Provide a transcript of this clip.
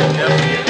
Yeah.